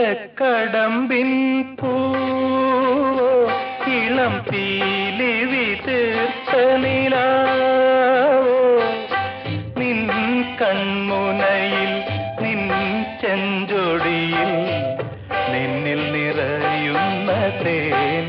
നീലക്കടമ്പിൻ പൂ ഇളം പീലി വിതീർത്ത നില നിൻ കൺമുനയിൽ നിൻ ചെഞ്ചൊടിയിൽ നിന്നിൽ നിറയുന്ന തേൻ